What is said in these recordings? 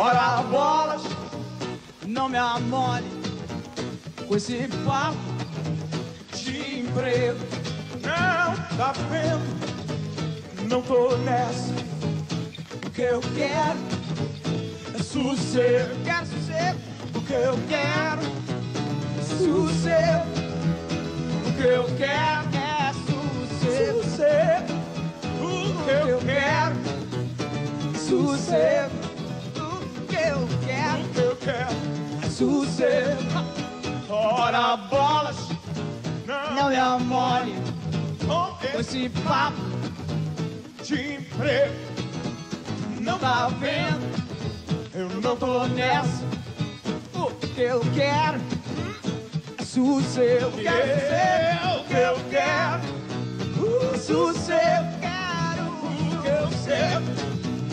Ora bolas, não me amole com esse papo de emprego. Não, tá vendo? Não tô nessa. O que eu quero é sossego. Quero sossego. O que eu quero é sossego. O que eu quero é sossego. sossego. O que eu quero é sossego. Não amore com esse papo de emprego. Não tá vendo? Eu não tô nessa. O que eu quero é sossego. Quero o que eu quero. Uh, sossego. Quero o que eu quero.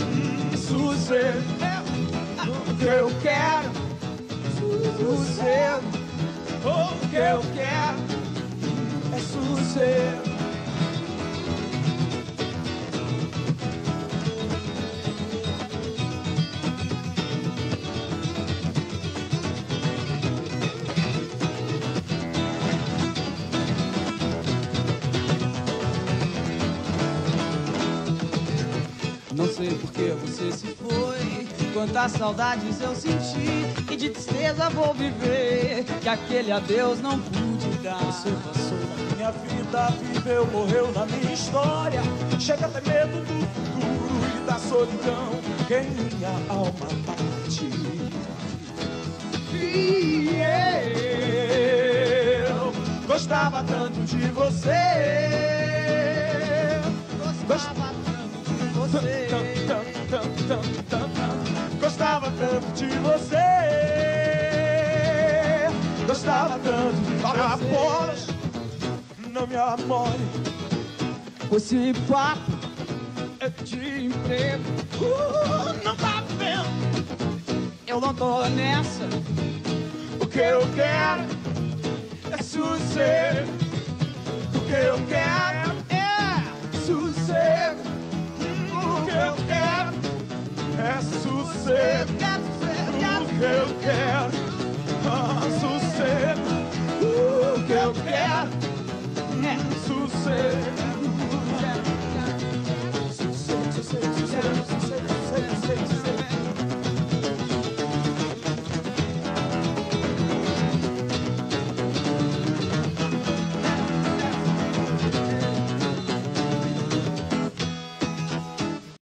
Hum, sossego. O que eu quero. Sossego. O que eu quero sei por que você se foi. Quantas saudades eu senti e de tristeza vou viver. Que aquele adeus não pude dar. Você passou na minha vida, viveu, morreu na minha história. Chega até medo do futuro e da solidão. Quem minha alma parte. E eu gostava tanto de você. Gostava tanto de você. Tanto de você. Gostava tanto. Ora bolas, não me amore. Esse papo de emprego. Uh, não tá vendo? Eu não tô nessa. O que eu quero é sossego. Ser, O que eu quero ah, sossego. O que eu quero é sossego.